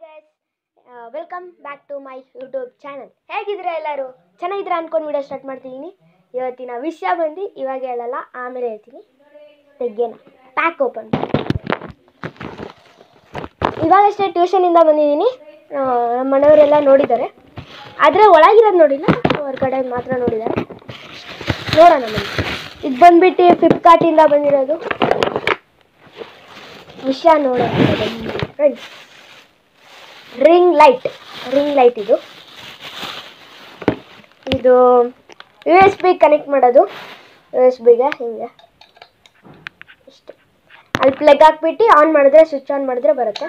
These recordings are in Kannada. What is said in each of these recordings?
Guys welcome back to my YouTube channel ಹೇಗಿದ್ದೀರಾ ಎಲ್ಲರೂ? ಚೆನ್ನಾಗಿದ್ದೀರಾ ಅನ್ಕೊಂಡು ವಿಡಿಯೋ ಸ್ಟಾರ್ಟ್ ಮಾಡ್ತಿದ್ದೀನಿ ಇವತ್ತಿನ ವಿಷಯ ಬಂದು ಇವಾಗ ಹೇಳಲ್ಲ, ಆಮೇಲೆ ಹೇಳ್ತೀನಿ. ತೆಗ್ಗೇನ ಪ್ಯಾಕ್ ಓಪನ್ ಇವಾಗಷ್ಟೇ ಟ್ಯೂಷನಿಂದ ಬಂದಿದ್ದೀನಿ ನಮ್ಮ ಮನೆಯವರೆಲ್ಲ ನೋಡಿದ್ದಾರೆ. ಆದರೆ ಒಳಗಿರೋದು ನೋಡಿಲ್ಲ ಹೊರಗಡೆ ಮಾತ್ರ ನೋಡಿದ್ದಾರೆ. ನೋಡೋಣ ನಮಗೆ ಇದು ಬಂದ್ಬಿಟ್ಟು ಫ್ಲಿಪ್ಕಾರ್ಟಿಂದ ಬಂದಿರೋದು. ವಿಷಯ ನೋಡೋಣ. Friends ring light. Ring light ಇದು. ಇದು ಯು ಎಸ್ ಬಿ ಕನೆಕ್ಟ್ ಮಾಡೋದು. ಯು ಎಸ್ ಬಿಗೆ ಹಿಂಗೆ. ಇಷ್ಟು. ಅಲ್ಲಿ ಪ್ಲಗ್ ಹಾಕ್ಬಿಟ್ಟು ಆನ್ ಮಾಡಿದ್ರೆ ಸ್ವಿಚ್ ಆನ್ ಮಾಡಿದ್ರೆ ಬರುತ್ತೆ.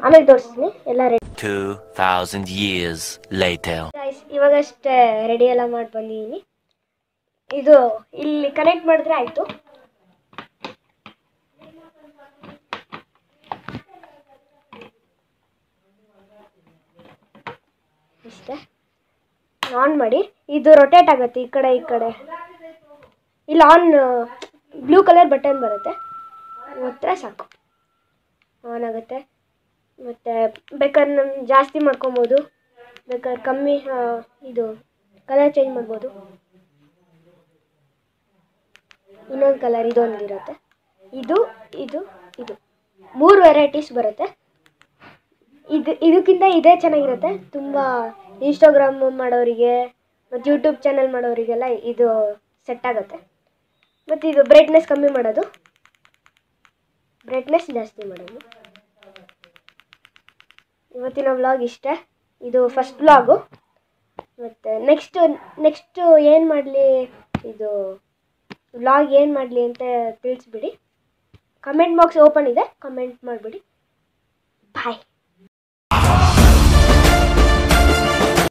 ಆಮೇಲೆ ತೋರಿಸ್ತೀನಿ. ಎಲ್ಲ ರೆಡಿ 2000 years later. ಗೈಸ್ ಇವಾಗಷ್ಟೇ ರೆಡಿ ಎಲ್ಲ ಮಾಡಿ ಬಂದಿದ್ದೀನಿ. ಇದು ಇಲ್ಲಿ ಕನೆಕ್ಟ್ ಮಾಡಿದ್ರೆ ಆಯಿತು. ಇಷ್ಟೇ. ಆನ್ ಮಾಡಿ. ಇದು ರೊಟೇಟ್ ಆಗುತ್ತೆ ಈ ಕಡೆ ಈ ಕಡೆ. ಇಲ್ಲಿ ಆನ್ ಬ್ಲೂ ಕಲರ್ ಬಟನ್ ಬರುತ್ತೆ. ಹತ್ರ ಸಾಕು. ಆನ್ ಆಗುತ್ತೆ. ಮತ್ತು ಬೇಕಾದ್ರೆ ನಮ್ಮ ಜಾಸ್ತಿ ಮಾಡ್ಕೊಬೋದು. ಬೇಕಾದ್ರೆ ಕಮ್ಮಿ ಇದು ಕಲರ್ ಚೇಂಜ್ ಮಾಡ್ಬೋದು. ಇನ್ನೊಂದು ಕಲರ್ ಇದೊಂದು ಇರುತ್ತೆ. ಇದು ಇದು ಇದು. ಮೂರು ವೆರೈಟೀಸ್ ಬರುತ್ತೆ. ಇದು, ಇದಕ್ಕಿಂತ ಇದೇ ಚೆನ್ನಾಗಿರುತ್ತೆ. ತುಂಬ ಇನ್ಸ್ಟಾಗ್ರಾಮ್ ಮಾಡೋರಿಗೆ ಮತ್ತು ಯೂಟ್ಯೂಬ್ ಚಾನಲ್ ಮಾಡೋರಿಗೆಲ್ಲ ಇದು ಸೆಟ್ ಆಗುತ್ತೆ. ಮತ್ತು ಇದು ಬ್ರೈಟ್ನೆಸ್ ಕಮ್ಮಿ ಮಾಡೋದು. ಬ್ರೈಟ್ನೆಸ್ ಜಾಸ್ತಿ ಮಾಡೋದು. ಇವತ್ತಿನ ವ್ಲಾಗ್ ಇಷ್ಟೇ. ಇದು ಫಸ್ಟ್ ವ್ಲಾಗು ಮತ್ತು ನೆಕ್ಸ್ಟ್ ನೆಕ್ಸ್ಟು ಏನು ಮಾಡಲಿ? ಇದು ವ್ಲಾಗ್ ಏನು ಮಾಡಲಿ ಅಂತ ತಿಳಿಸ್ಬಿಡಿ. ಕಮೆಂಟ್ ಬಾಕ್ಸ್ ಓಪನ್ ಇದೆ. ಕಮೆಂಟ್ ಮಾಡಿಬಿಡಿ.